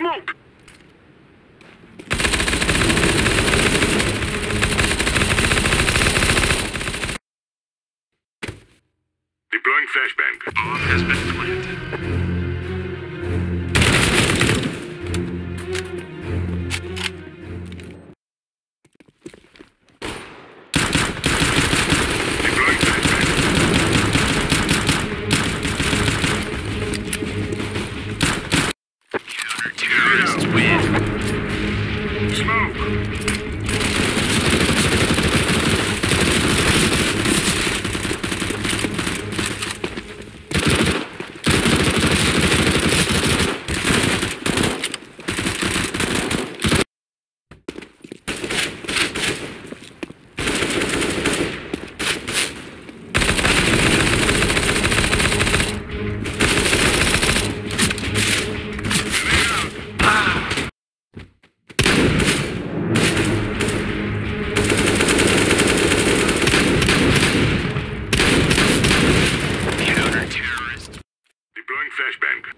smoke. Deploying flashbang. Bomb has been Flashbang